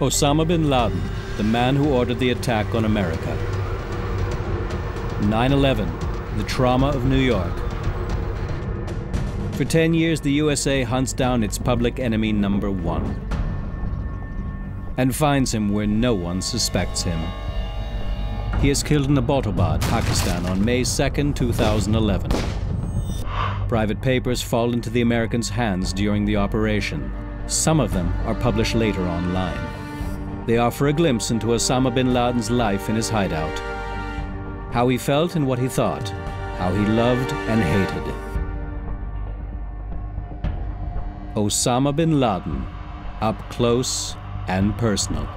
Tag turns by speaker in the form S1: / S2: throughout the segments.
S1: Osama bin Laden, the man who ordered the attack on America. 9 11, the trauma of New York. For 10 years, the USA hunts down its public enemy number one and finds him where no one suspects him. He is killed in Abbottabad, Pakistan on May 2, 2011. Private papers fall into the Americans' hands during the operation. Some of them are published later online. They offer a glimpse into Osama bin Laden's life in his hideout. How he felt and what he thought. How he loved and hated. Osama bin Laden, up close and personal.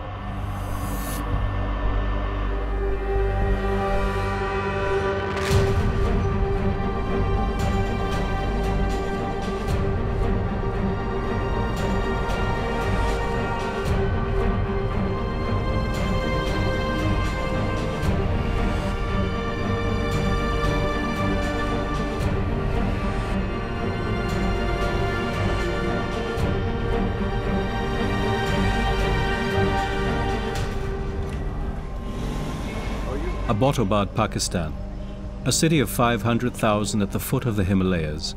S1: Abbottabad, Pakistan, a city of 500,000 at the foot of the Himalayas.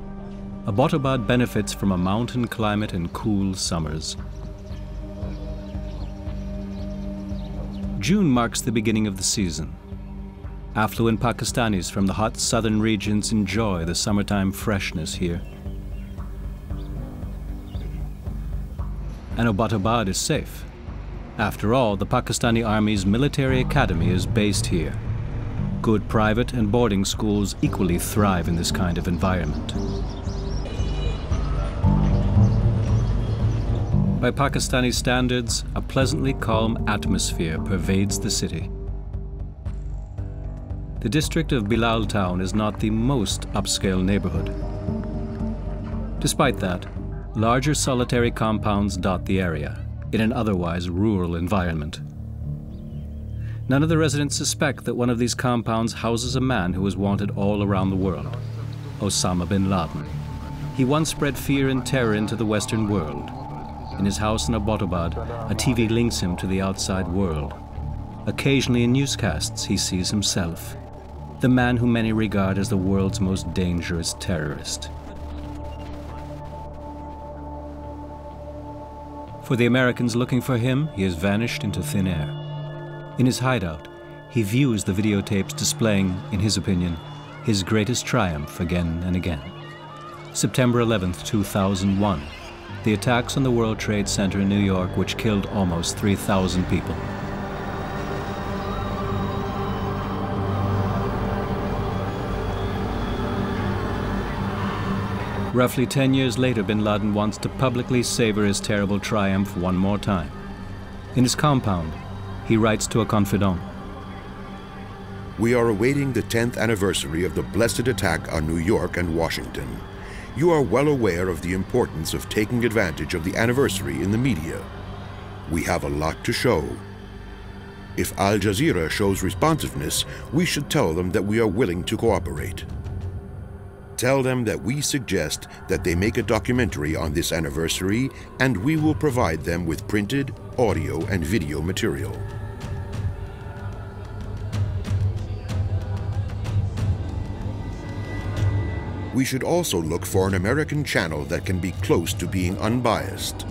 S1: Abbottabad benefits from a mountain climate and cool summers. June marks the beginning of the season. Affluent Pakistanis from the hot southern regions enjoy the summertime freshness here. And Abbottabad is safe. After all, the Pakistani Army's military academy is based here. Good private and boarding schools equally thrive in this kind of environment. By Pakistani standards, a pleasantly calm atmosphere pervades the city. The district of Bilal Town is not the most upscale neighborhood. Despite that, larger solitary compounds dot the area in an otherwise rural environment. None of the residents suspect that one of these compounds houses a man who is wanted all around the world, Osama bin Laden. He once spread fear and terror into the Western world. In his house in Abbottabad, a TV links him to the outside world. Occasionally in newscasts, he sees himself, the man whom many regard as the world's most dangerous terrorist. For the Americans looking for him, he has vanished into thin air. In his hideout, he views the videotapes displaying, in his opinion, his greatest triumph again and again. September 11, 2001, the attacks on the World Trade Center in New York, which killed almost 3,000 people. Roughly 10 years later, bin Laden wants to publicly savor his terrible triumph one more time. In his compound, he writes to a confidant.
S2: We are awaiting the 10th anniversary of the blessed attack on New York and Washington. You are well aware of the importance of taking advantage of the anniversary in the media. We have a lot to show. If Al Jazeera shows responsiveness, we should tell them that we are willing to cooperate. Tell them that we suggest that they make a documentary on this anniversary and we will provide them with printed, audio, and video material. We should also look for an American channel that can be close to being unbiased.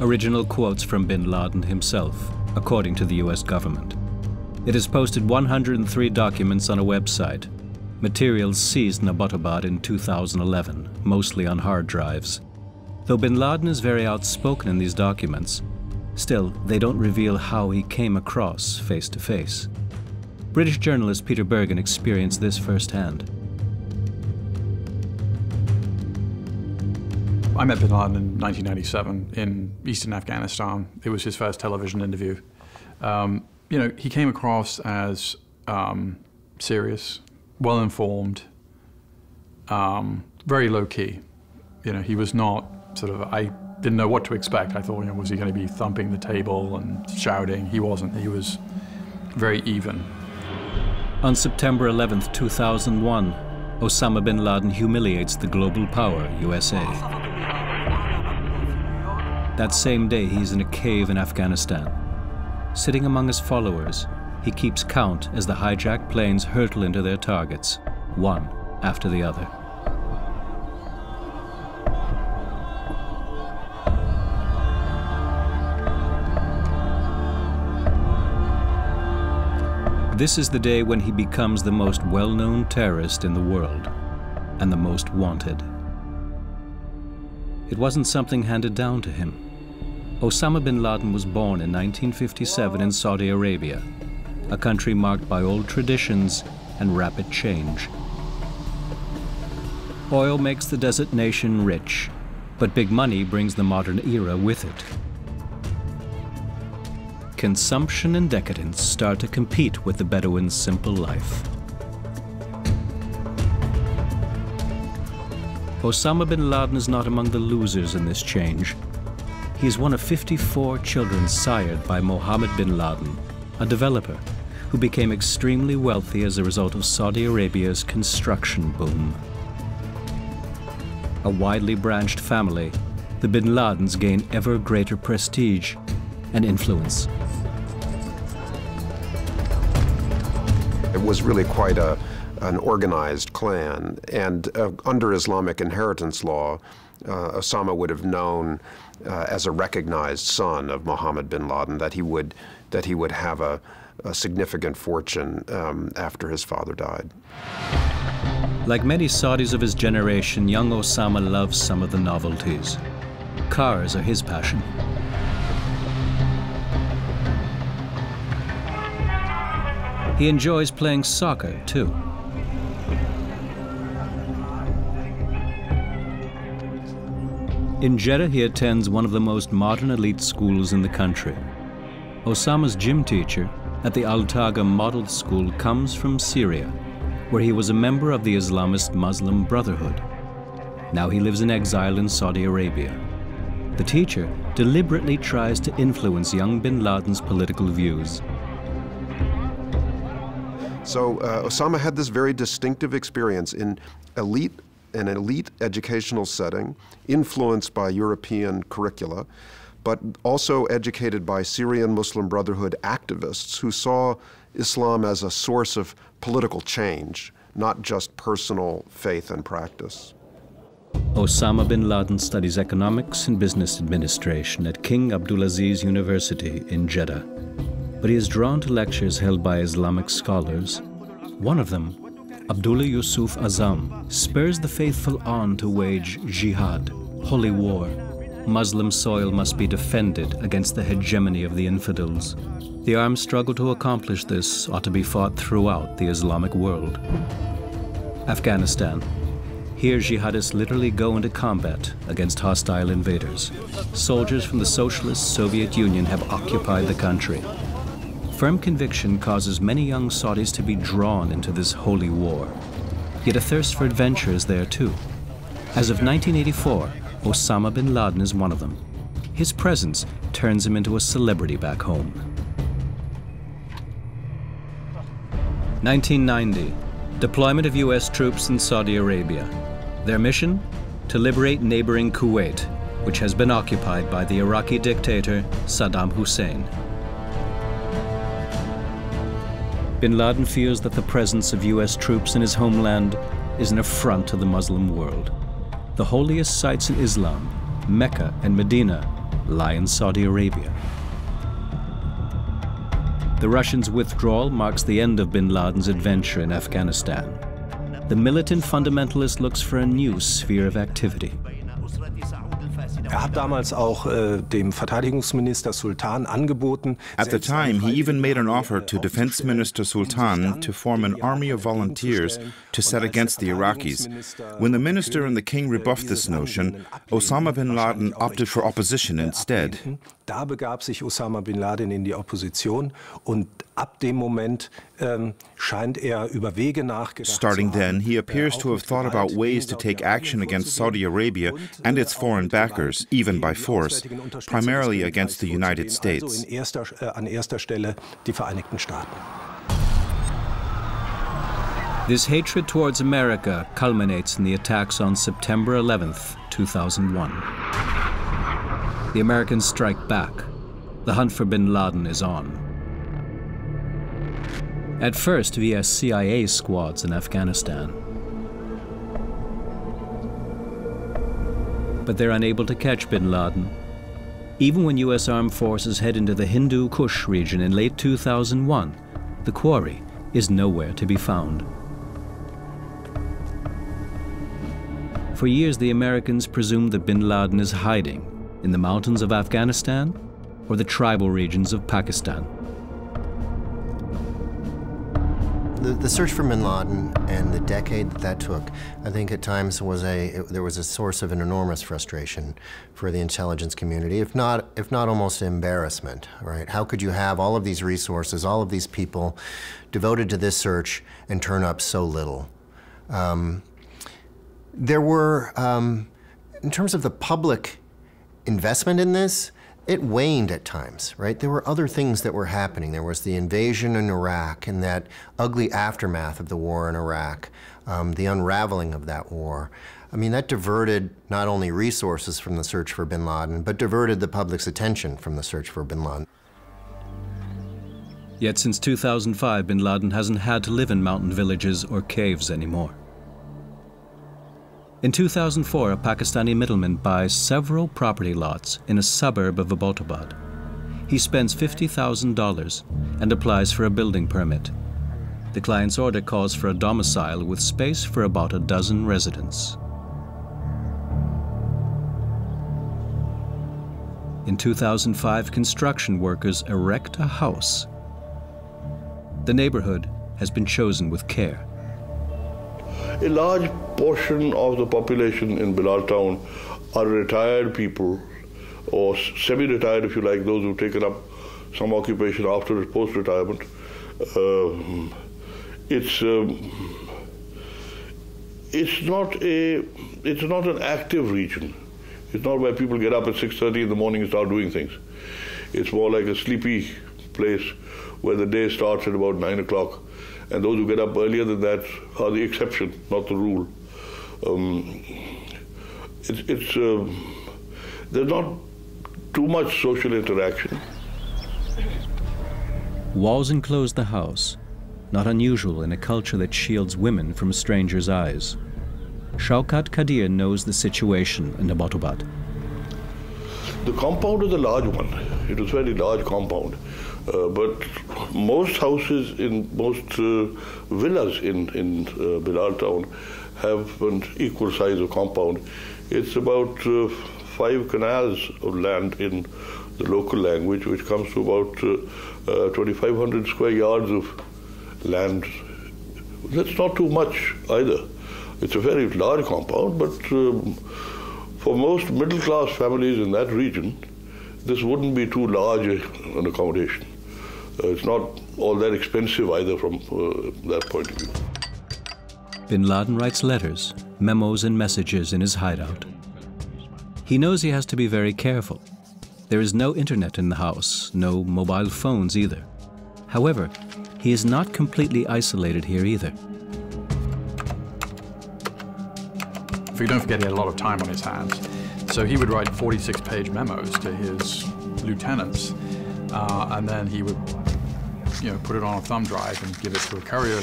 S1: Original quotes from bin Laden himself, according to the US government. It has posted 103 documents on a website, materials seized in Abbottabad in 2011, mostly on hard drives. Though bin Laden is very outspoken in these documents, still, they don't reveal how he came across face to face. British journalist Peter Bergen experienced this firsthand.
S3: I met bin Laden in 1997 in eastern Afghanistan. It was his first television interview. Um, you know, he came across as um, serious, well informed, um, very low key. You know, he was not sort of, I didn't know what to expect. I thought, you know, was he going to be thumping the table and shouting? He wasn't. He was very even.
S1: On September 11, 2001, Osama bin Laden humiliates the global power, USA. That same day, he's in a cave in Afghanistan. Sitting among his followers, he keeps count as the hijacked planes hurtle into their targets, one after the other. This is the day when he becomes the most well-known terrorist in the world and the most wanted. It wasn't something handed down to him. Osama bin Laden was born in 1957 in Saudi Arabia, a country marked by old traditions and rapid change. Oil makes the desert nation rich, but big money brings the modern era with it consumption and decadence start to compete with the Bedouin's simple life. Osama bin Laden is not among the losers in this change. He is one of 54 children sired by Mohammed bin Laden, a developer who became extremely wealthy as a result of Saudi Arabia's construction boom. A widely branched family, the bin Ladens gain ever greater prestige and influence.
S4: It was really quite a, an organized clan. And uh, under Islamic inheritance law, uh, Osama would have known uh, as a recognized son of Mohammed bin Laden that he would, that he would have a, a significant fortune um, after his father died.
S1: Like many Saudis of his generation, young Osama loves some of the novelties. Cars are his passion. He enjoys playing soccer, too. In Jeddah, he attends one of the most modern elite schools in the country. Osama's gym teacher at the Al-Thager Model School comes from Syria, where he was a member of the Islamist Muslim Brotherhood. Now he lives in exile in Saudi Arabia. The teacher deliberately tries to influence young bin Laden's political views
S4: so uh, Osama had this very distinctive experience in elite, an elite educational setting, influenced by European curricula, but also educated by Syrian Muslim Brotherhood activists who saw Islam as a source of political change, not just personal faith and practice.
S1: Osama bin Laden studies economics and business administration at King Abdulaziz University in Jeddah but he is drawn to lectures held by Islamic scholars. One of them, Abdullah Yusuf Azzam, spurs the faithful on to wage jihad, holy war. Muslim soil must be defended against the hegemony of the infidels. The armed struggle to accomplish this ought to be fought throughout the Islamic world. Afghanistan. Here, jihadists literally go into combat against hostile invaders. Soldiers from the Socialist Soviet Union have occupied the country. Firm conviction causes many young Saudis to be drawn into this holy war. Yet a thirst for adventure is there too. As of 1984, Osama bin Laden is one of them. His presence turns him into a celebrity back home. 1990, deployment of U.S. troops in Saudi Arabia. Their mission? To liberate neighboring Kuwait, which has been occupied by the Iraqi dictator Saddam Hussein. Bin Laden fears that the presence of U.S. troops in his homeland is an affront to the Muslim world. The holiest sites in Islam, Mecca and Medina, lie in Saudi Arabia. The Russians' withdrawal marks the end of bin Laden's adventure in Afghanistan. The militant fundamentalist looks for a new sphere of activity.
S5: Er hat damals auch äh, dem Verteidigungsminister Sultan angeboten.
S6: At the time, he even made an offer to Defense Minister Sultan to form an army of volunteers to set against the Iraqis. When the minister and the king rebuffed this notion, Osama bin Laden opted for opposition instead.
S5: Da begab sich Osama bin Laden in die Opposition und ab dem Moment ähm, scheint er über Wege nachgedacht
S6: Starting then, he appears to have thought about ways to take action against Saudi Arabia and its foreign backers, even by force, primarily against the United States.
S5: Erster, äh, an erster Stelle die Vereinigten Staaten.
S1: This hatred towards America culminates in the attacks on September 11, 2001. The Americans strike back. The hunt for bin Laden is on. At first via CIA squads in Afghanistan. But they're unable to catch bin Laden. Even when U.S. armed forces head into the Hindu Kush region in late 2001, the quarry is nowhere to be found. For years, the Americans presumed that bin Laden is hiding in the mountains of Afghanistan or the tribal regions of Pakistan.
S7: The, the, search for bin Laden and the decade that that took, I think at times was a it, there was a source of an enormous frustration for the intelligence community, if not if not almost embarrassment. Right? How could you have all of these resources, all of these people devoted to this search, and turn up so little? Um, there were, um, in terms of the public investment in this, it waned at times, right? There were other things that were happening. There was the invasion in Iraq and that ugly aftermath of the war in Iraq, um, the unraveling of that war. I mean, that diverted not only resources from the search for bin Laden, but diverted the public's attention from the search for bin Laden.
S1: Yet since 2005, bin Laden hasn't had to live in mountain villages or caves anymore. In 2004, a Pakistani middleman buys several property lots in a suburb of Abbottabad. He spends $50,000 and applies for a building permit. The client's order calls for a domicile with space for about a dozen residents. In 2005, construction workers erect a house. The neighborhood has been chosen with care.
S8: A large portion of the population in Bilal town are retired people or semi-retired, if you like, those who've taken up some occupation after post-retirement. Uh, it's um, it's not a it's not an active region. It's not where people get up at 6:30 in the morning and start doing things. It's more like a sleepy place where the day starts at about nine o'clock and those who get up earlier than that are the exception, not the rule. Um, it, it's uh, there's not too much social interaction.
S1: Walls enclose the house, not unusual in a culture that shields women from strangers' eyes. Shaukat Qadir knows the situation in Abbottabad.
S8: The compound is a large one. It was a very large compound. Uh, but most houses in most uh, villas in in uh, Bilal town have an equal size of compound. It's about uh, five kanals of land in the local language, which comes to about uh, 2,500 square yards of land. That's not too much either. It's a very large compound, but um, for most middle class families in that region, this wouldn't be too large an accommodation. Uh, it's not all that expensive either from uh, that point of view.
S1: Bin Laden writes letters, memos, and messages in his hideout. He knows he has to be very careful. There is no internet in the house, no mobile phones either. However, he is not completely isolated here either.
S3: If you don't forget, he had a lot of time on his hands. So he would write 46 page memos to his lieutenants, uh, and then he would you know, put it on a thumb drive and give it to a courier.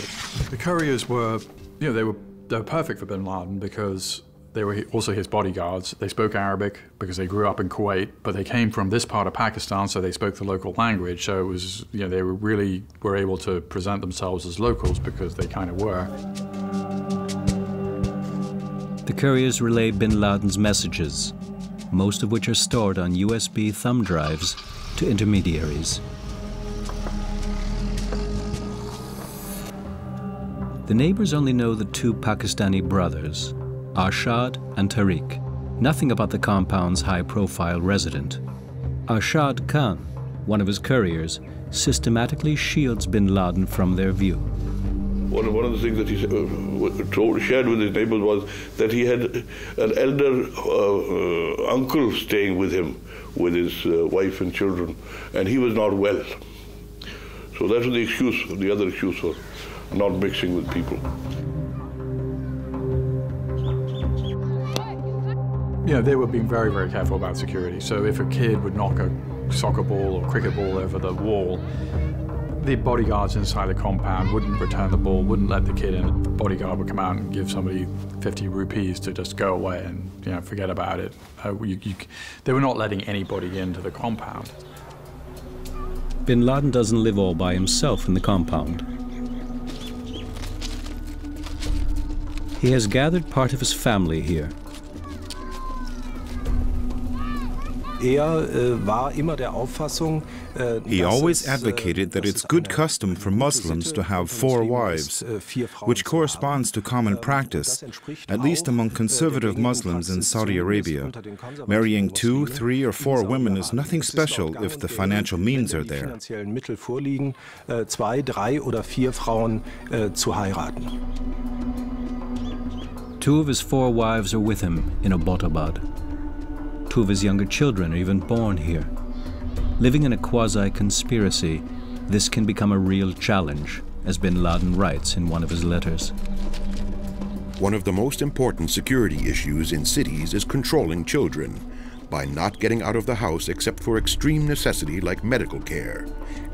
S3: The couriers were, you know, they were, they were perfect for bin Laden because they were also his bodyguards. They spoke Arabic because they grew up in Kuwait, but they came from this part of Pakistan, so they spoke the local language. So it was, you know, they were really were able to present themselves as locals because they kind of were.
S1: The couriers relay bin Laden's messages, most of which are stored on USB thumb drives, to intermediaries. The neighbors only know the two Pakistani brothers, Arshad and Tariq, nothing about the compound's high-profile resident. Arshad Khan, one of his couriers, systematically shields bin Laden from their view.
S8: One, one of the things that he uh, told, shared with his neighbors was that he had an elder uh, uh, uncle staying with him, with his uh, wife and children, and he was not well. So that was the excuse, the other excuse for not mixing with people.
S3: You know, they were being very, very careful about security. So if a kid would knock a soccer ball or cricket ball over the wall, the bodyguards inside the compound wouldn't return the ball, wouldn't let the kid in. The bodyguard would come out and give somebody 50 rupees to just go away and you know forget about it. Uh, you, you, they were not letting anybody into the compound.
S1: Bin Laden doesn't live all by himself in the compound. He has gathered part of his family here.
S5: Er äh, war immer der Auffassung,
S6: He always äh, advocated that it's good custom for Muslims to have four wives, which corresponds to common practice, at least among conservative Muslims in Saudi Arabia. Marrying two, three, or four women is nothing special if the financial means are there.
S5: zwei, drei oder vier Frauen zu heiraten.
S1: Two of his four wives are with him in Abbottabad. Two of his younger children are even born here. Living in a quasi conspiracy, this can become a real challenge, as bin Laden writes in one of his letters.
S2: One of the most important security issues in cities is controlling children by not getting out of the house except for extreme necessity like medical care,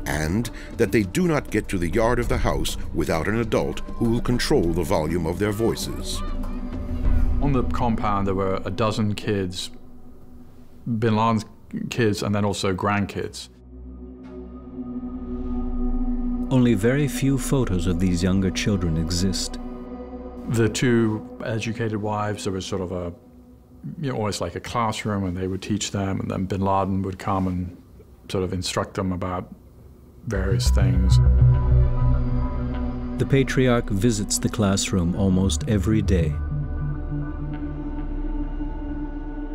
S2: and that they do not get to the yard of the house without an adult who will control the volume of their voices.
S3: On the compound, there were a dozen kids bin Laden's kids and then also grandkids.
S1: Only very few photos of these younger children exist.
S3: The two educated wives, there was sort of a, you know, almost like a classroom, and they would teach them, and then bin Laden would come and sort of instruct them about various things.
S1: The patriarch visits the classroom almost every day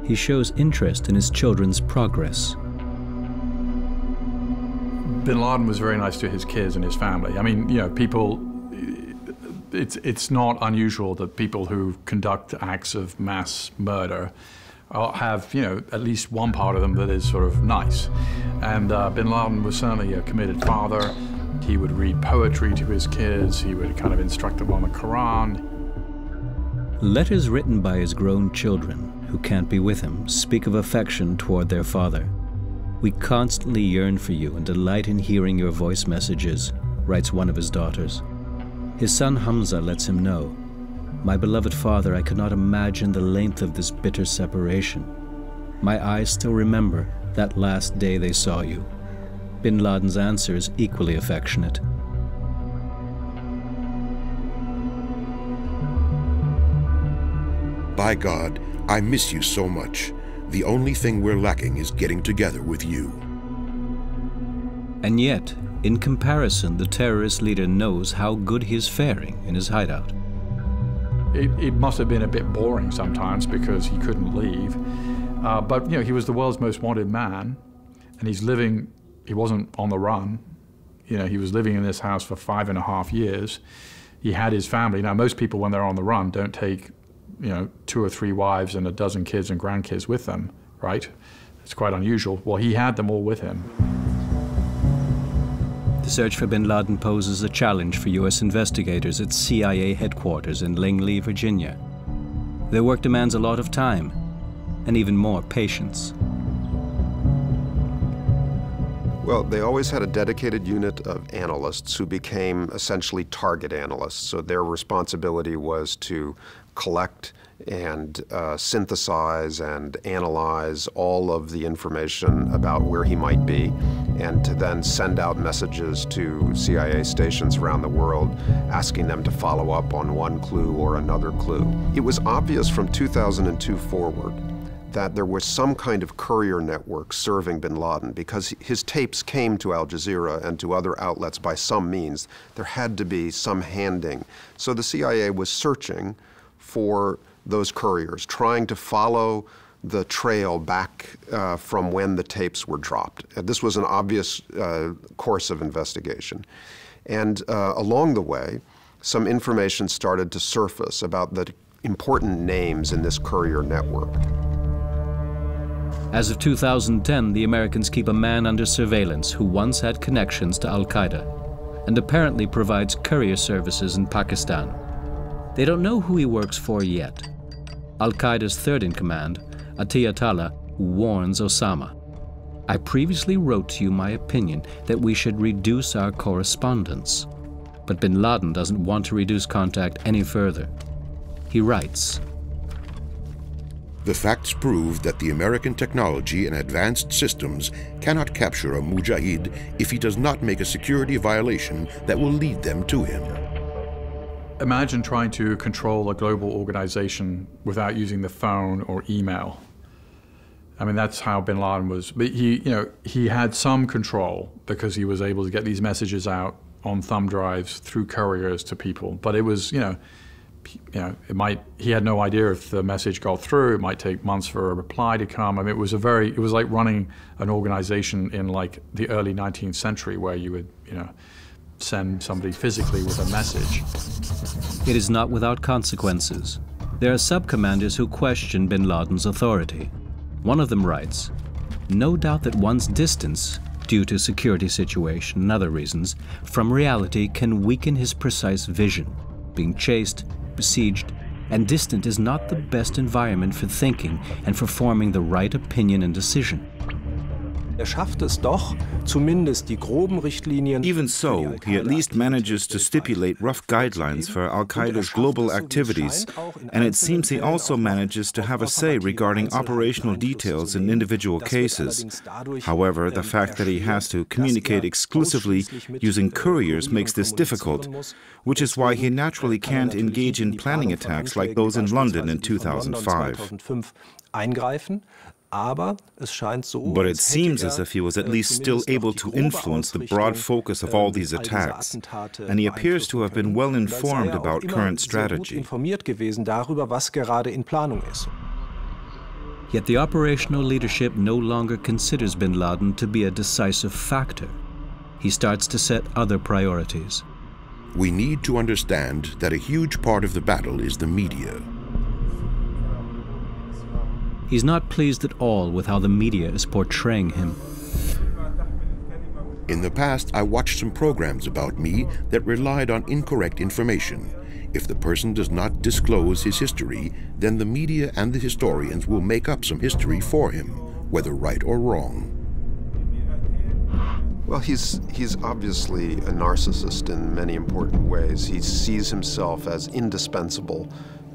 S1: he shows interest in his children's progress.
S3: Bin Laden was very nice to his kids and his family. I mean, you know, people, it's, it's not unusual that people who conduct acts of mass murder have, you know, at least one part of them that is sort of nice. And uh, Bin Laden was certainly a committed father. He would read poetry to his kids. He would kind of instruct them on the Quran.
S1: Letters written by his grown children who can't be with him speak of affection toward their father. We constantly yearn for you and delight in hearing your voice messages, writes one of his daughters. His son Hamza lets him know, My beloved father, I could not imagine the length of this bitter separation. My eyes still remember that last day they saw you. Bin Laden's answer is equally affectionate.
S2: By God, I miss you so much. The only thing we're lacking is getting together with you.
S1: And yet, in comparison, the terrorist leader knows how good he is faring in his hideout.
S3: It, it must have been a bit boring sometimes because he couldn't leave. Uh, but, you know, he was the world's most wanted man, and he's living, he wasn't on the run. You know, he was living in this house for five and a half years. He had his family. Now, most people, when they're on the run, don't take you know, two or three wives and a dozen kids and grandkids with them, right? It's quite unusual. Well, he had them all with him.
S1: The search for bin Laden poses a challenge for U.S. investigators at CIA headquarters in Langley, Virginia. Their work demands a lot of time and even more patience.
S4: Well, they always had a dedicated unit of analysts who became essentially target analysts. So their responsibility was to collect and uh, synthesize and analyze all of the information about where he might be, and to then send out messages to CIA stations around the world asking them to follow up on one clue or another clue. It was obvious from 2002 forward that there was some kind of courier network serving bin Laden because his tapes came to Al Jazeera and to other outlets by some means. There had to be some handing. So the CIA was searching for those couriers, trying to follow the trail back uh, from when the tapes were dropped. Uh, this was an obvious uh, course of investigation. And uh, along the way, some information started to surface about the important names in this courier network.
S1: As of 2010, the Americans keep a man under surveillance who once had connections to Al Qaeda. and apparently provides courier services in Pakistan. They don't know who he works for yet. Al Qaeda's third in command, Atiyah Tallah, warns Osama. I previously wrote to you my opinion that we should reduce our correspondence. But bin Laden doesn't want to reduce contact any further. He writes
S2: The facts prove that the American technology and advanced systems cannot capture a mujahid if he does not make a security violation that will lead them to him.
S3: Imagine trying to control a global organization without using the phone or email. I mean, that's how Bin Laden was. But he, you know, he had some control because he was able to get these messages out on thumb drives through couriers to people. But it was, you know, you know, it might. He had no idea if the message got through. It might take months for a reply to come. I mean, it was a very. It was like running an organization in like the early 19th century, where you would, you know, send somebody physically with a message.
S1: It is not without consequences. There are sub-commanders who question bin Laden's authority. One of them writes, No doubt that one's distance, due to security situation and other reasons, from reality can weaken his precise vision. Being chased, besieged, and distant is not the best environment for thinking and for forming the right opinion and decision.
S5: Er schafft es doch, zumindest die groben Richtlinien.
S6: Even so, he at least manages to stipulate rough guidelines for Al Qaeda's global activities, and it seems he also manages to have a say regarding operational details in individual cases. However, the fact that he has to communicate exclusively using couriers makes this difficult, which is why he naturally can't engage in planning attacks like those in London in 2005. But it seems as if he was at least still able to influence the broad focus of all these attacks, and he appears to have been well informed about current strategy.
S1: Yet the operational leadership no longer considers bin Laden to be a decisive factor. He starts to set other priorities.
S2: We need to understand that a huge part of the battle is the media.
S1: He's not pleased at all with how the media is portraying him.
S2: In the past, I watched some programs about me that relied on incorrect information. If the person does not disclose his history, then the media and the historians will make up some history for him, whether right or wrong.
S4: Well, he's, he's obviously a narcissist in many important ways. He sees himself as indispensable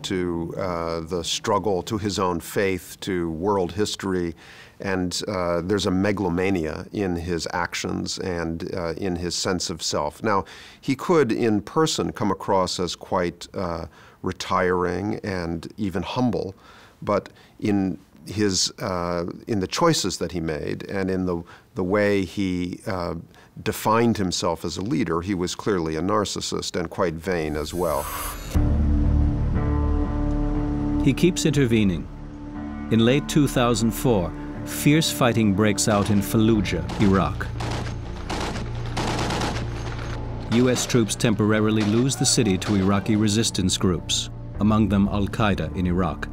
S4: to uh, the struggle, to his own faith, to world history. And uh, there's a megalomania in his actions and uh, in his sense of self. Now, he could in person come across as quite uh, retiring and even humble, but in his uh, in the choices that he made and in the the way he uh, defined himself as a leader, he was clearly a narcissist and quite vain as well.
S1: He keeps intervening. In late 2004, fierce fighting breaks out in Fallujah, Iraq. U.S. troops temporarily lose the city to Iraqi resistance groups, among them Al Qaeda in Iraq.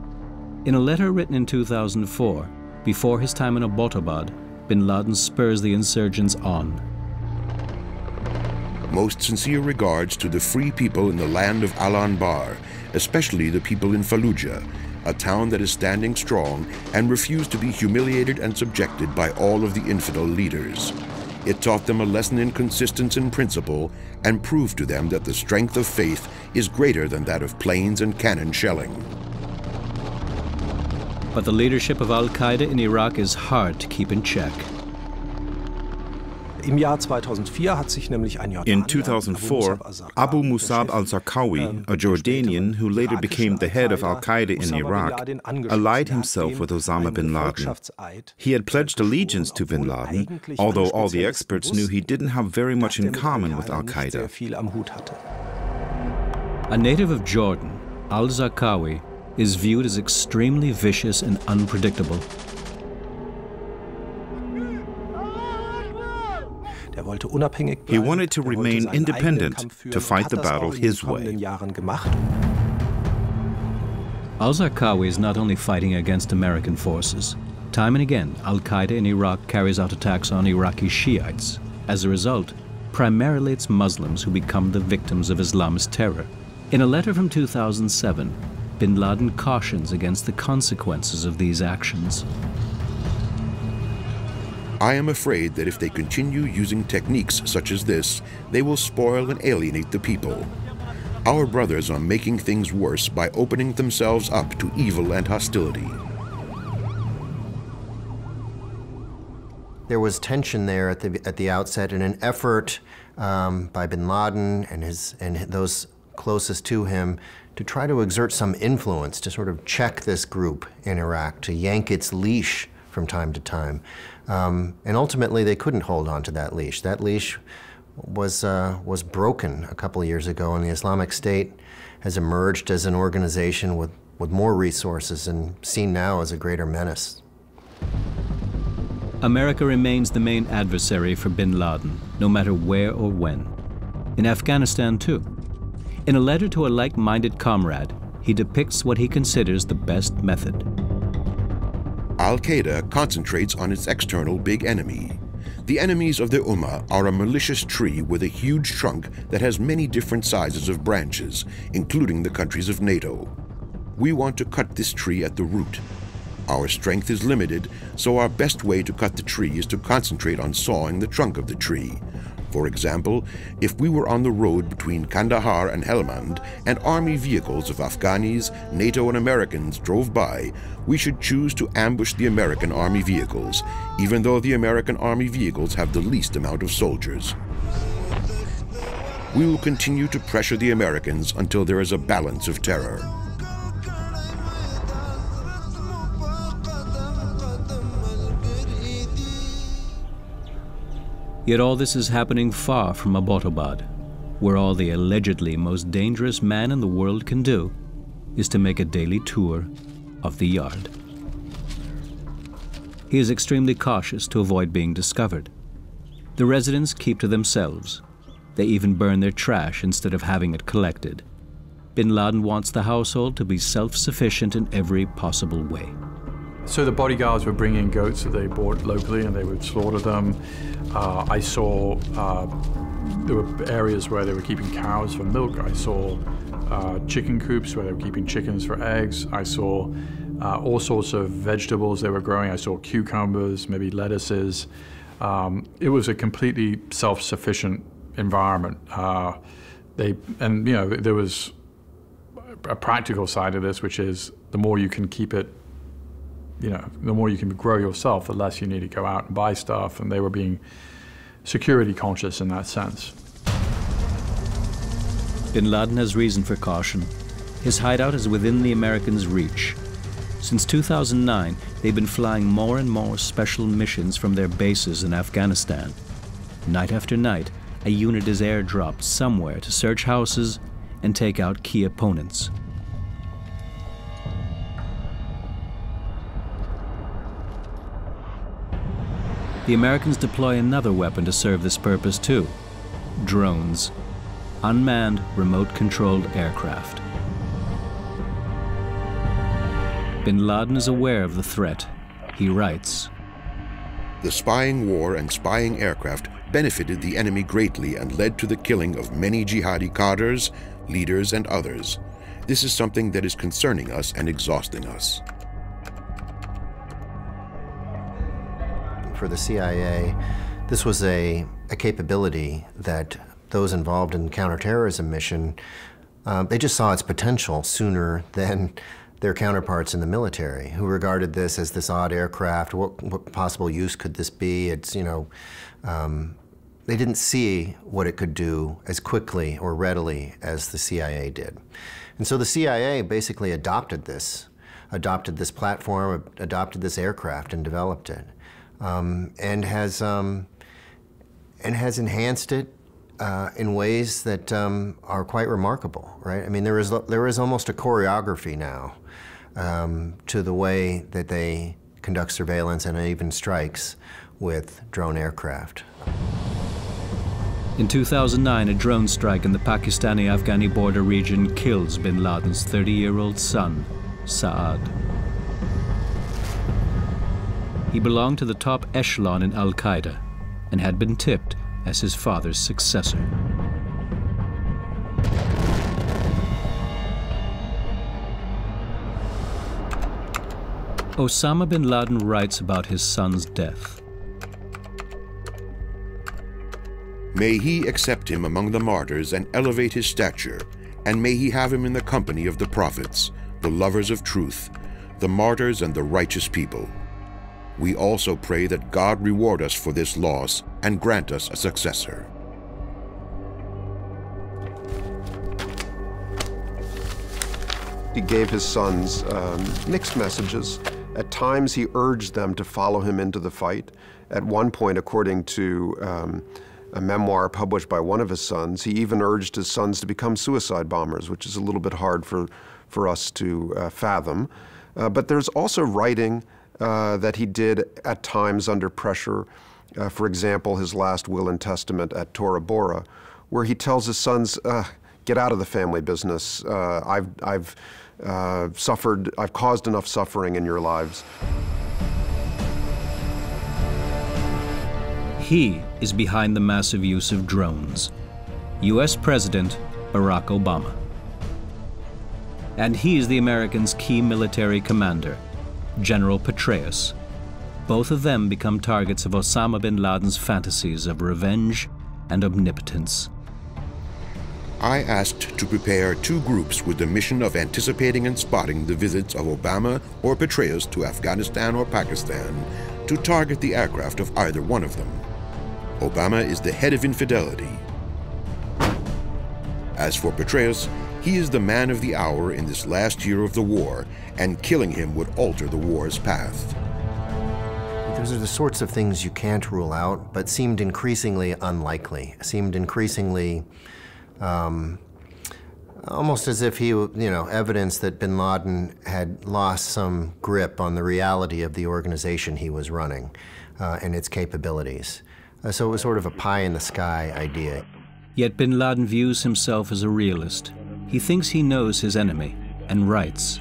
S1: In a letter written in 2004, before his time in Abbottabad, bin Laden spurs the insurgents on.
S2: Most sincere regards to the free people in the land of Al Anbar especially the people in Fallujah, a town that is standing strong and refused to be humiliated and subjected by all of the infidel leaders. It taught them a lesson in consistency in principle and proved to them that the strength of faith is greater than that of planes and cannon shelling.
S1: But the leadership of Al Qaeda in Iraq is hard to keep in check.
S6: In 2004, Abu Musab al-Zarqawi,
S5: ähm,
S6: a Jordanian who later became the head of al-Qaeda in Iraq, allied himself with Osama bin Laden. He had pledged allegiance to bin Laden, although all the experts knew he didn't have very much in common with al-Qaeda.
S1: A native of Jordan, al-Zarqawi is viewed as extremely vicious and unpredictable.
S6: He wanted to remain independent, to fight the battle his way.
S1: Al-Zarqawi is not only fighting against American forces. Time and again, Al-Qaeda in Iraq carries out attacks on Iraqi Shiites. As a result, primarily it's Muslims who become the victims of Islam's terror. In a letter from 2007, bin Laden cautions against the consequences of these actions.
S2: I am afraid that if they continue using techniques such as this, they will spoil and alienate the people. Our brothers are making things worse by opening themselves up to evil and hostility.
S7: There was tension there at the, at the outset in an effort um, by bin Laden and, his, and those closest to him to try to exert some influence to sort of check this group in Iraq, to yank its leash from time to time. Um, and ultimately, they couldn't hold on to that leash. That leash was, uh, was broken a couple of years ago, and the Islamic State has emerged as an organization with, with more resources and seen now as a greater menace.
S1: America remains the main adversary for bin Laden, no matter where or when. In Afghanistan, too. In a letter to a like minded comrade, he depicts what he considers the best method.
S2: Al Qaeda concentrates on its external big enemy. The enemies of the Ummah are a malicious tree with a huge trunk that has many different sizes of branches, including the countries of NATO. We want to cut this tree at the root our strength is limited, so our best way to cut the tree is to concentrate on sawing the trunk of the tree. For example, if we were on the road between Kandahar and Helmand and army vehicles of Afghanis, NATO and Americans drove by, we should choose to ambush the American army vehicles, even though the American army vehicles have the least amount of soldiers. We will continue to pressure the Americans until there is a balance of terror.
S1: Yet all this is happening far from Abbottabad, where all the allegedly most dangerous man in the world can do is to make a daily tour of the yard. He is extremely cautious to avoid being discovered. The residents keep to themselves. They even burn their trash instead of having it collected. Bin Laden wants the household to be self-sufficient in every possible way.
S3: So the bodyguards were bringing goats that they bought locally and they would slaughter them. Uh, I saw uh, there were areas where they were keeping cows for milk. I saw uh, chicken coops where they were keeping chickens for eggs. I saw uh, all sorts of vegetables they were growing. I saw cucumbers, maybe lettuces. Um, it was a completely self-sufficient environment. Uh, they and you know there was a practical side of this, which is the more you can keep it you know, the more you can grow yourself, the less you need to go out and buy stuff. And they were being security conscious in that sense.
S1: Bin Laden has reason for caution. His hideout is within the Americans' reach. Since 2009, they've been flying more and more special missions from their bases in Afghanistan. Night after night, a unit is airdropped somewhere to search houses and take out key opponents. The Americans deploy another weapon to serve this purpose too drones, unmanned, remote controlled aircraft. Bin Laden is aware of the threat. He writes
S2: The spying war and spying aircraft benefited the enemy greatly and led to the killing of many jihadi cadres, leaders, and others. This is something that is concerning us and exhausting us.
S7: For the CIA, this was a, a capability that those involved in the counterterrorism mission, uh, they just saw its potential sooner than their counterparts in the military, who regarded this as this odd aircraft. What, what possible use could this be? It's, you know, um, they didn't see what it could do as quickly or readily as the CIA did. And so the CIA basically adopted this, adopted this platform, adopted this aircraft, and developed it um, and has um, and has enhanced it uh, in ways that um, are quite remarkable. Right? I mean, there is there is almost a choreography now um, to the way that they conduct surveillance and even strikes with drone aircraft.
S1: In 2009, a drone strike in the Pakistani-Afghani border region kills bin Laden's 30-year-old son, Saad. He belonged to the top echelon in Al Qaeda and had been tipped as his father's successor. Osama bin Laden writes about his son's death.
S2: May he accept him among the martyrs and elevate his stature, and may he have him in the company of the prophets, the lovers of truth, the martyrs and the righteous people. We also pray that God reward us for this loss and grant us a successor.
S4: He gave his sons um, mixed messages. At times, he urged them to follow him into the fight. At one point, according to um, a memoir published by one of his sons, he even urged his sons to become suicide bombers, which is a little bit hard for, for us to uh, fathom. Uh, but there's also writing uh, that he did at times under pressure. Uh, for example, his last will and testament at Tora Bora, where he tells his sons, uh, "Get out of the family business. Uh, I've, I've uh, suffered. I've caused enough suffering in your lives."
S1: He is behind the massive use of drones. U.S. President Barack Obama. And he is the Americans' key military commander, General Petraeus. Both of them become targets of Osama bin Laden's fantasies of revenge and omnipotence.
S2: I asked to prepare two groups with the mission of anticipating and spotting the visits of Obama or Petraeus to Afghanistan or Pakistan to target the aircraft of either one of them. Obama is the head of infidelity. As for Petraeus, he is the man of the hour in this last year of the war, and killing him would alter the war's path.
S7: Those are the sorts of things you can't rule out, but seemed increasingly unlikely, seemed increasingly um, almost as if he, you know, evidence that bin Laden had lost some grip on the reality of the organization he was running uh, and its capabilities. Uh, so it was sort of a pie in the sky idea.
S1: Yet bin Laden views himself as a realist. He thinks he knows his enemy and writes.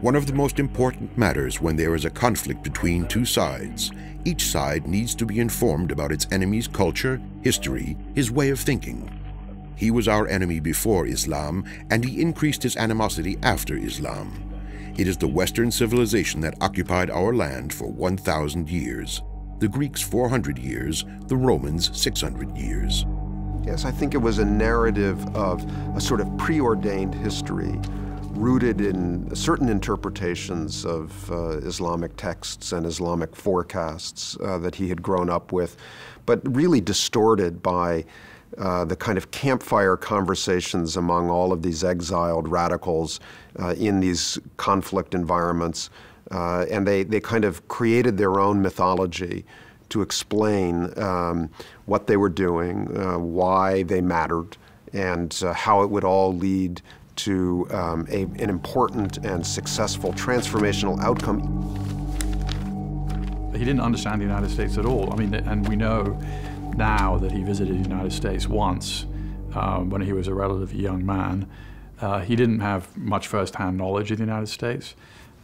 S2: One of the most important matters when there is a conflict between two sides, each side needs to be informed about its enemy's culture, history, his way of thinking. He was our enemy before Islam, and he increased his animosity after Islam. It is the Western civilization that occupied our land for 1,000 years. The Greeks 400 years, the Romans 600 years.
S4: Yes, I think it was a narrative of a sort of preordained history rooted in certain interpretations of uh, Islamic texts and Islamic forecasts uh, that he had grown up with, but really distorted by uh, the kind of campfire conversations among all of these exiled radicals uh, in these conflict environments. Uh, and they, they kind of created their own mythology to explain um, what they were doing, uh, why they mattered, and uh, how it would all lead to um, a, an important and successful transformational outcome.
S3: He didn't understand the United States at all. I mean, and we know now that he visited the United States once um, when he was a relatively young man. Uh, he didn't have much first-hand knowledge of the United States.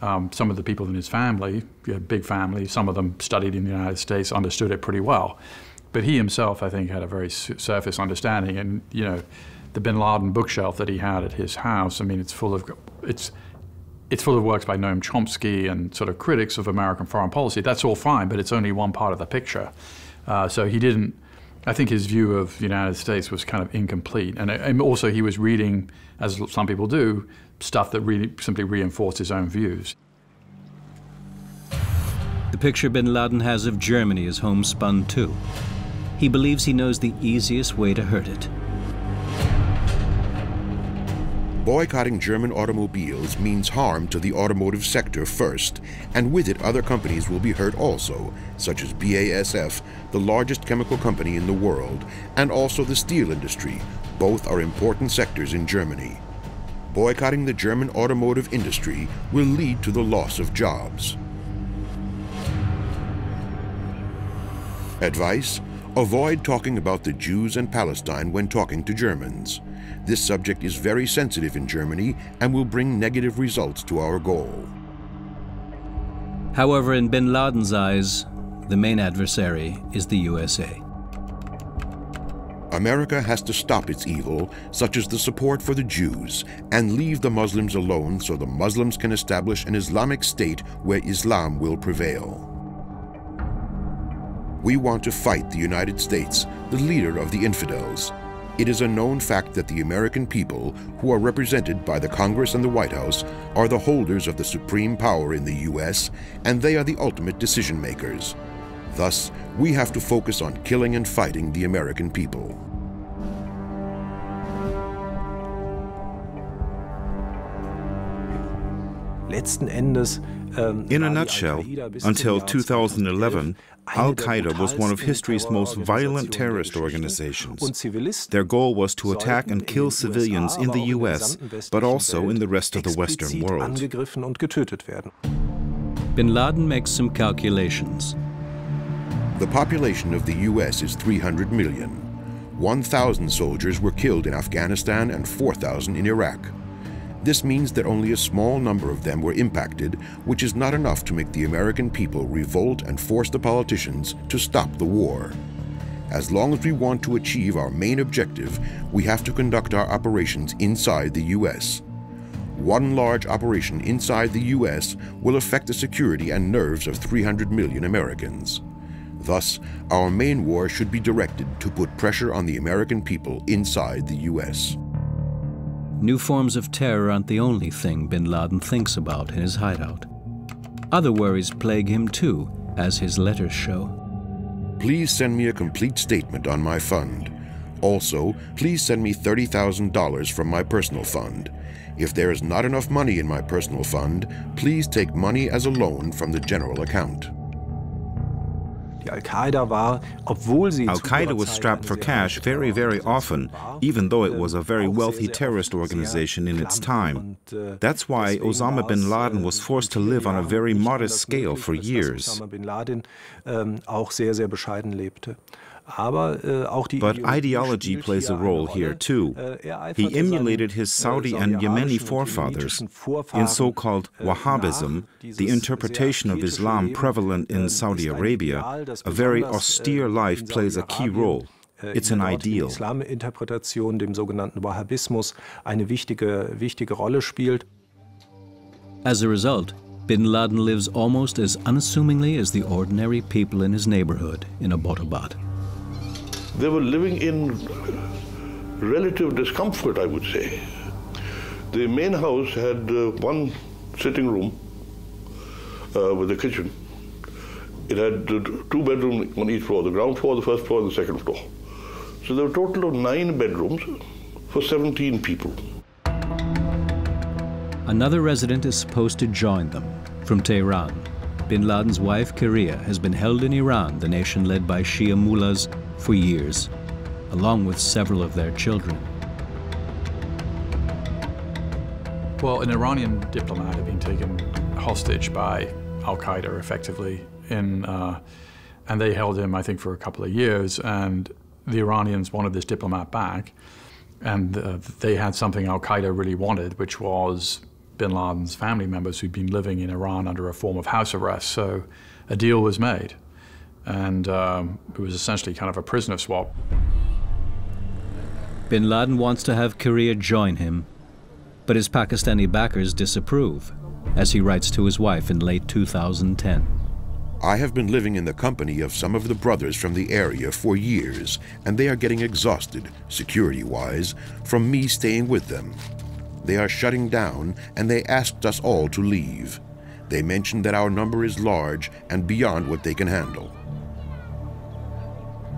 S3: Um, some of the people in his family, big family, some of them studied in the United States, understood it pretty well. But he himself, I think, had a very surface understanding. And, you know, the bin Laden bookshelf that he had at his house, I mean, it's full of, it's, it's full of works by Noam Chomsky and sort of critics of American foreign policy. That's all fine, but it's only one part of the picture. Uh, so he didn't, I think his view of the United States was kind of incomplete. And, and also he was reading, as some people do, stuff that really simply reinforced his own views.
S1: The picture bin Laden has of Germany is homespun too. He believes he knows the easiest way to hurt it.
S2: Boycotting German automobiles means harm to the automotive sector first, and with it other companies will be hurt also, such as BASF, the largest chemical company in the world, and also the steel industry. Both are important sectors in Germany boycotting the German automotive industry will lead to the loss of jobs. Advice? Avoid talking about the Jews and Palestine when talking to Germans. This subject is very sensitive in Germany and will bring negative results to our goal.
S1: However, in bin Laden's eyes, the main adversary is the USA.
S2: America has to stop its evil, such as the support for the Jews, and leave the Muslims alone so the Muslims can establish an Islamic state where Islam will prevail. We want to fight the United States, the leader of the infidels. It is a known fact that the American people, who are represented by the Congress and the White House, are the holders of the supreme power in the U.S., and they are the ultimate decision makers. Thus, we have to focus on killing and fighting the American people.
S5: Ähm,
S6: In a nutshell, until 2011, Al Qaeda was one of history's most violent terrorist organizations. Their goal was to attack and kill civilians in the US, but also in the rest of the Western world.
S1: Bin Laden makes some calculations.
S2: The population of the U.S. is 300 million. 1,000 soldiers were killed in Afghanistan and 4,000 in Iraq. This means that only a small number of them were impacted, which is not enough to make the American people revolt and force the politicians to stop the war. As long as we want to achieve our main objective, we have to conduct our operations inside the U.S. One large operation inside the U.S. will affect the security and nerves of 300 million Americans. Thus, our main war should be directed to put pressure on the American people inside the U.S.
S1: New forms of terror aren't the only thing bin Laden thinks about in his hideout. Other worries plague him too, as his letters show.
S2: Please send me a complete statement on my fund. Also, please send me $30,000 from my personal fund. If there is not enough money in my personal fund, please take money as a loan from the general account.
S6: Al Qaeda was strapped for cash very, very often, even though it was a very wealthy terrorist organization in its time. That's why Osama bin Laden was forced to live on a very modest scale for years.
S5: Äh,
S6: but ideology plays a role here too.
S5: Äh,
S6: he emulated his Saudi and Yemeni forefathers. In so called
S5: äh,
S6: Wahhabism, the interpretation of Islam prevalent in Saudi Arabia, a very austere life plays a key role. It's an ideal.
S5: Islaminterpretation, dem sogenannten Wahhabismus, eine wichtige, wichtige Rolle spielt.
S1: As a result, Bin Laden lives almost as unassumingly as the ordinary people in his neighborhood in Abbottabad.
S8: They were living in relative discomfort, I would say. The main house had uh, one sitting room uh, with a kitchen. It had uh, two bedrooms on each floor, the ground floor, the first floor, and the second floor. So there were a total of nine bedrooms for 17 people.
S1: Another resident is supposed to join them from Tehran. Bin Laden's wife, Khairiah, has been held in Iran, the nation led by Shia mullahs for years, along with several of their children.
S3: Well, an Iranian diplomat had been taken hostage by Al Qaeda effectively, in, uh, and they held him, I think, for a couple of years. And the Iranians wanted this diplomat back, and uh, they had something Al Qaeda really wanted, which was bin Laden's family members who'd been living in Iran under a form of house arrest. So a deal was made and um, it was essentially kind of a prisoner swap.
S1: Bin Laden wants to have Khairiah join him, but his Pakistani backers disapprove, as he writes to his wife in late 2010.
S2: I have been living in the company of some of the brothers from the area for years, and they are getting exhausted, security-wise, from me staying with them. They are shutting down, and they asked us all to leave. They mentioned that our number is large and beyond what they can handle.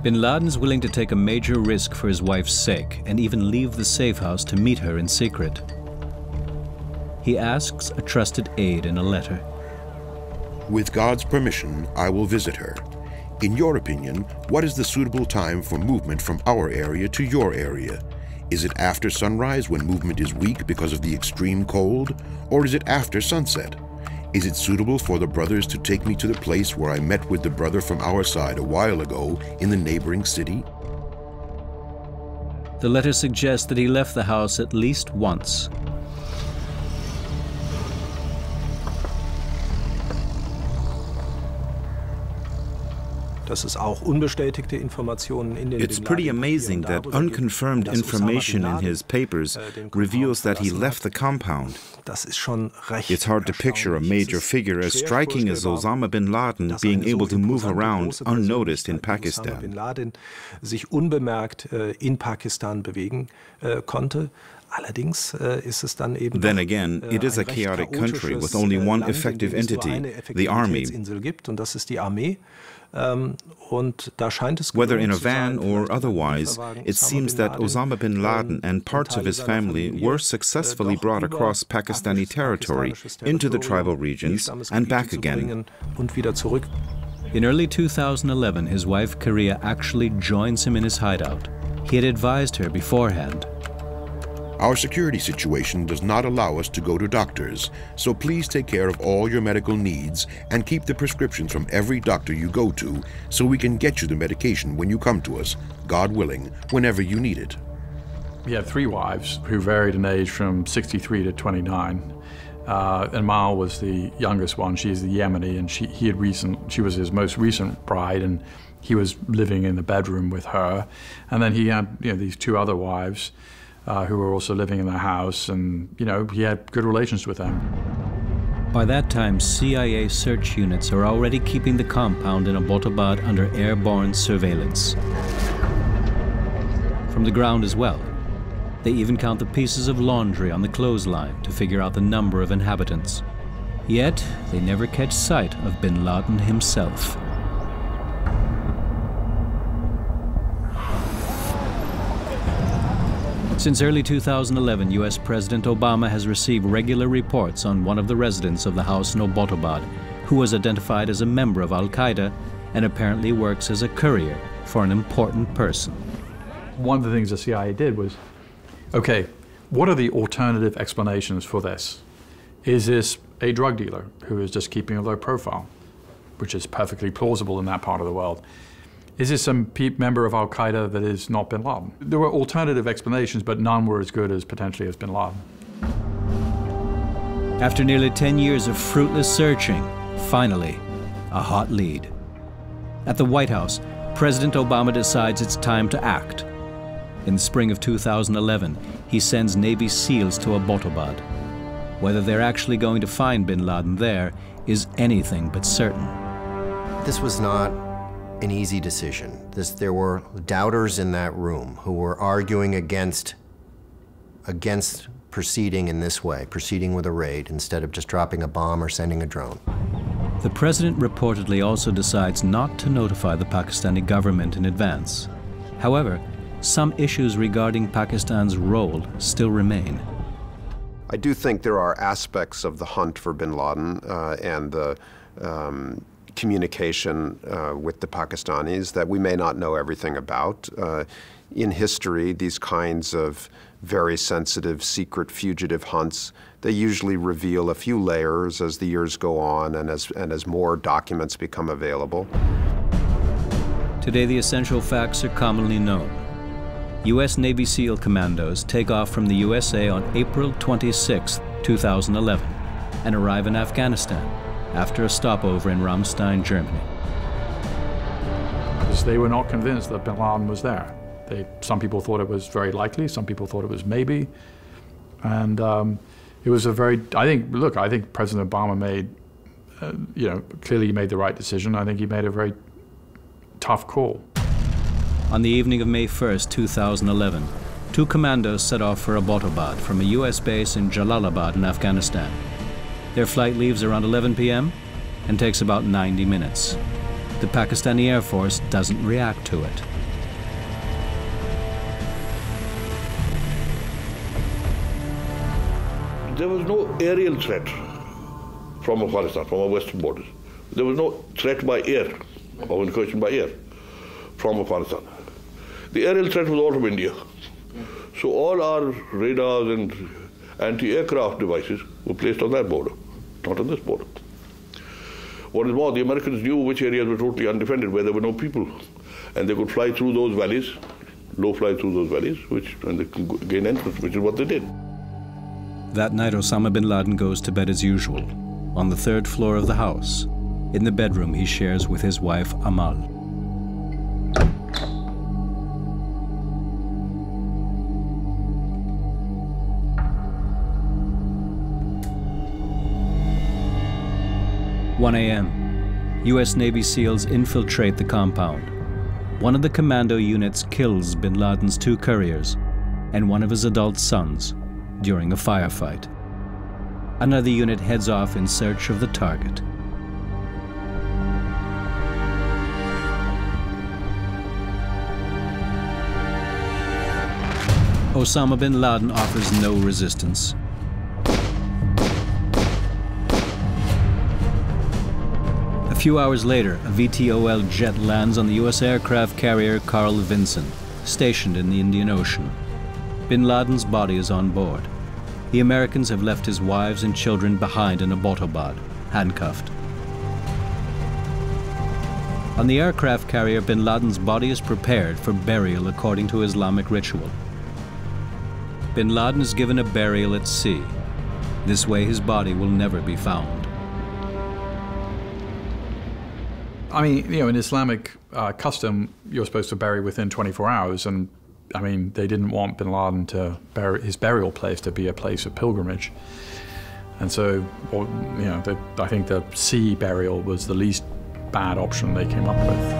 S1: Bin Laden's willing to take a major risk for his wife's sake and even leave the safe house to meet her in secret. He asks a trusted aide in a letter.
S2: With God's permission, I will visit her. In your opinion, what is the suitable time for movement from our area to your area? Is it after sunrise when movement is weak because of the extreme cold? Or is it after sunset? Is it suitable for the brothers to take me to the place where I met with the brother from our side a while ago in the neighboring city?
S1: The letter suggests that he left the house at least once.
S6: It's pretty amazing that unconfirmed information in his papers reveals that he left the compound. It's hard to picture a major figure as striking as Osama bin Laden being able to move around unnoticed in Pakistan.
S5: Bin Laden sich unbemerkt in Pakistan bewegen konnte. Allerdings ist es dann eben
S6: Then again, it is a chaotic country with only one effective entity, the army.
S5: Gibt, und das ist die Armee. Und da scheint es
S6: Whether in a van or otherwise, it seems that Osama bin Laden and parts of his family were successfully brought across Pakistani territory into the tribal regions and back again.
S5: Und wieder zurück.
S1: In early 2011, his wife Khairiah actually joins him in his hideout. He had advised her beforehand
S2: our security situation does not allow us to go to doctors, so please take care of all your medical needs and keep the prescriptions from every doctor you go to so we can get you the medication when you come to us, God willing, whenever you need it.
S3: He had three wives who varied in age from 63 to 29. Uh, and Mal was the youngest one. She's the Yemeni, and she, he had recent, she was his most recent bride, and he was living in the bedroom with her. And then he had you know, these two other wives uh, who were also living in the house, and you know he had good relations with them.
S1: By that time, CIA search units are already keeping the compound in Abbottabad under airborne surveillance. From the ground as well. They even count the pieces of laundry on the clothesline to figure out the number of inhabitants. Yet, they never catch sight of bin Laden himself. Since early 2011, U.S. President Obama has received regular reports on one of the residents of the house in Abbottabad, who was identified as a member of Al Qaeda and apparently works as a courier for an important person.
S3: One of the things the CIA did was okay, what are the alternative explanations for this? Is this a drug dealer who is just keeping a low profile, which is perfectly plausible in that part of the world? Is this some member of Al Qaeda that is not bin Laden? There were alternative explanations, but none were as good as potentially as bin Laden.
S1: After nearly 10 years of fruitless searching, finally, a hot lead. At the White House, President Obama decides it's time to act. In the spring of 2011, he sends Navy SEALs to Abbottabad. Whether they're actually going to find bin Laden there is anything but certain.
S7: This was not an easy decision. This, there were doubters in that room who were arguing against, against proceeding in this way, proceeding with a raid instead of just dropping a bomb or sending a drone.
S1: The president reportedly also decides not to notify the Pakistani government in advance. However, some issues regarding Pakistan's role still remain.
S4: I do think there are aspects of the hunt for bin Laden uh, and the um, communication uh, with the Pakistanis that we may not know everything about. Uh, in history, these kinds of very sensitive, secret fugitive hunts, they usually reveal a few layers as the years go on and as, and as more documents become available.
S1: Today, the essential facts are commonly known. U.S. Navy SEAL commandos take off from the USA on April 26, 2011, and arrive in Afghanistan after a stopover in Ramstein, Germany.
S3: Because they were not convinced that bin Laden was there. They, some people thought it was very likely, some people thought it was maybe. And um, it was a very, I think, look, I think President Obama made, uh, you know, clearly he made the right decision. I think he made a very tough call.
S1: On the evening of May 1st, 2011, two commandos set off for Abbottabad from a U.S. base in Jalalabad in Afghanistan. Their flight leaves around 11 p.m. and takes about 90 minutes. The Pakistani Air Force doesn't react to it.
S8: There was no aerial threat from Afghanistan, from our western borders. There was no threat by air, or incursion by air from Afghanistan. The aerial threat was all from India. So all our radars and anti-aircraft devices were placed on that border, not on this border. What is more, the Americans knew which areas were totally undefended, where there were no people, and they could fly through those valleys, low fly through those valleys, which and they can gain entrance, which is what they did.
S1: That night, Osama bin Laden goes to bed as usual, on the third floor of the house, in the bedroom he shares with his wife Amal. 1 a.m. U.S. Navy SEALs infiltrate the compound. One of the commando units kills bin Laden's two couriers and one of his adult sons during a firefight. Another unit heads off in search of the target. Osama bin Laden offers no resistance. Few hours later, a VTOL jet lands on the U.S. aircraft carrier Carl Vinson, stationed in the Indian Ocean. Bin Laden's body is on board. The Americans have left his wives and children behind in Abbottabad, handcuffed. On the aircraft carrier, bin Laden's body is prepared for burial according to Islamic ritual bin Laden is given a burial at sea. This way his body will never be found.
S3: I mean, you know, in Islamic uh, custom, you're supposed to bury within 24 hours, and I mean, they didn't want bin Laden to bury his burial place to be a place of pilgrimage. And so, you know, the, I think the sea burial was the least bad option they came up with.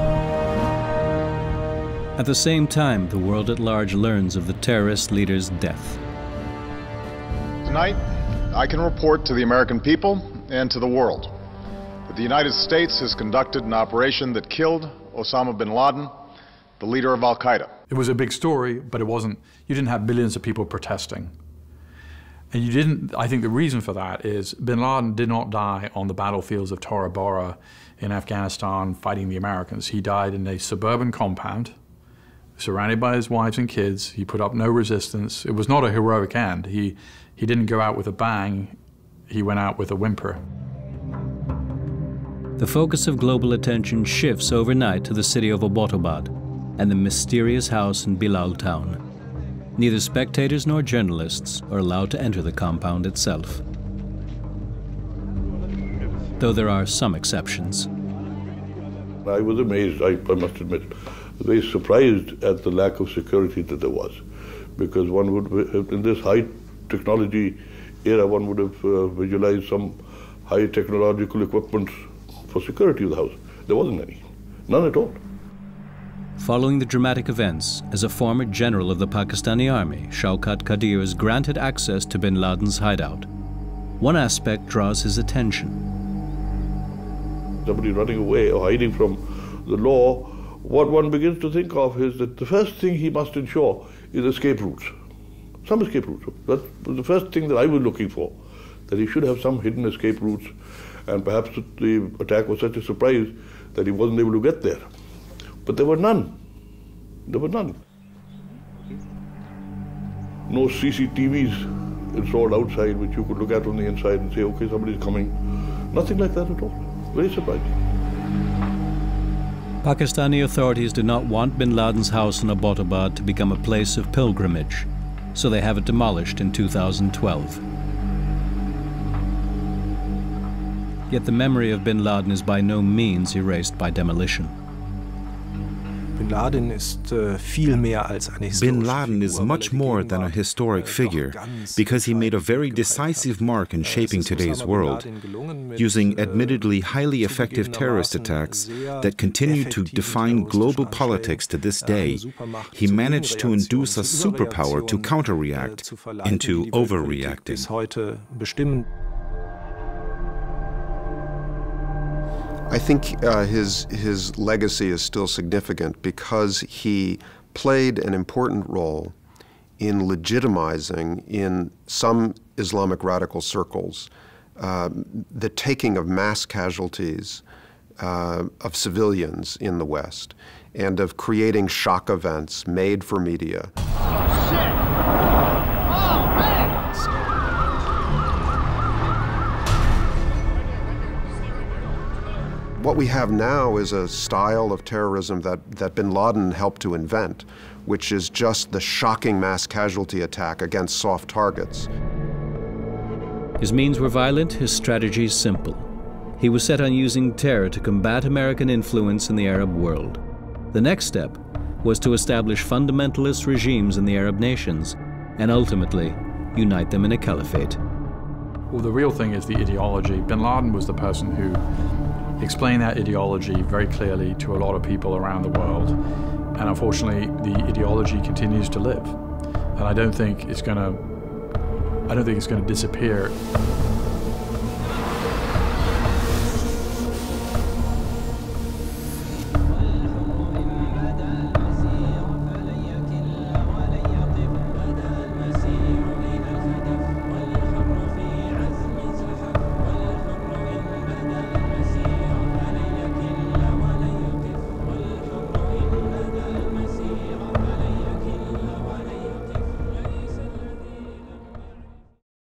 S1: At the same time, the world at large learns of the terrorist leader's death.
S9: Tonight, I can report to the American people and to the world the United States has conducted an operation that killed Osama bin Laden, the leader of Al Qaeda.
S3: It was a big story, but it wasn't, you didn't have billions of people protesting. And you didn't, I think the reason for that is bin Laden did not die on the battlefields of Tora Bora in Afghanistan fighting the Americans. He died in a suburban compound surrounded by his wives and kids. He put up no resistance. It was not a heroic end. He, he didn't go out with a bang, he went out with a whimper.
S1: The focus of global attention shifts overnight to the city of Abbottabad and the mysterious house in Bilal town. Neither spectators nor journalists are allowed to enter the compound itself. Though there are some exceptions.
S8: I was amazed, I, I must admit very surprised at the lack of security that there was. Because one would, in this high technology era, one would have uh, visualized some high technological equipment for security of the house. There wasn't any, none at all.
S1: Following the dramatic events, as a former general of the Pakistani army, Shaukat Qadir is granted access to bin Laden's hideout. One aspect draws his attention.
S8: Somebody running away or hiding from the law what one begins to think of is that the first thing he must ensure is escape routes, some escape routes. That's the first thing that I was looking for, that he should have some hidden escape routes, and perhaps the attack was such a surprise that he wasn't able to get there. But there were none. There were none. No CCTVs installed outside which you could look at from the inside and say, okay, somebody's coming. Nothing like that at all. Very surprising.
S1: Pakistani authorities do not want bin Laden's house in Abbottabad to become a place of pilgrimage, so they have it demolished in 2012. Yet the memory of bin Laden is by no means erased by demolition.
S5: Bin Laden ist äh, viel mehr als eine
S6: Bin Laden is much more than a historic figure because he made a very decisive mark in shaping today's world, using admittedly highly effective terrorist attacks that continue to define global politics to this day. He managed to induce a superpower to counterreact into overreacting.
S4: I think uh, his, his legacy is still significant because he played an important role in legitimizing in some Islamic radical circles uh, the taking of mass casualties uh, of civilians in the West and of creating shock events made for media. What we have now is a style of terrorism that, that bin Laden helped to invent, which is just the shocking mass casualty attack against soft targets.
S1: His means were violent, his strategies simple. He was set on using terror to combat American influence in the Arab world. The next step was to establish fundamentalist regimes in the Arab nations and ultimately unite them in a caliphate.
S3: Well, the real thing is the ideology. Bin Laden was the person who explained that ideology very clearly to a lot of people around the world. And unfortunately, the ideology continues to live. And I don't think it's going to I don't think it's going to disappear